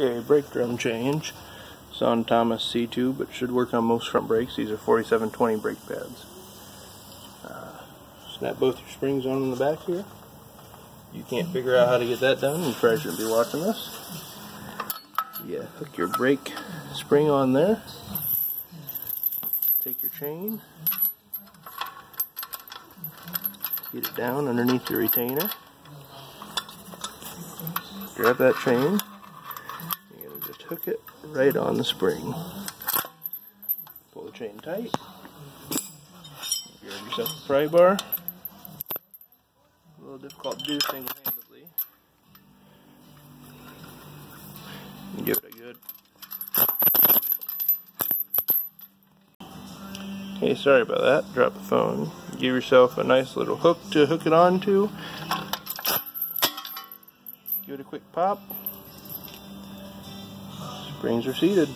Okay, brake drum change. It's on Thomas C2, but should work on most front brakes. These are 4720 brake pads. Uh, snap both your springs on in the back here. You can't figure out how to get that done, you probably shouldn't be watching this. Yeah, hook your brake spring on there. Take your chain. Get it down underneath your retainer. Grab that chain hook it right on the spring. Pull the chain tight. Grab yourself a pry bar. A little difficult to do single-handedly. Give it a good. Hey, sorry about that. Drop the phone. Give yourself a nice little hook to hook it onto. Give it a quick pop. Springs are seated.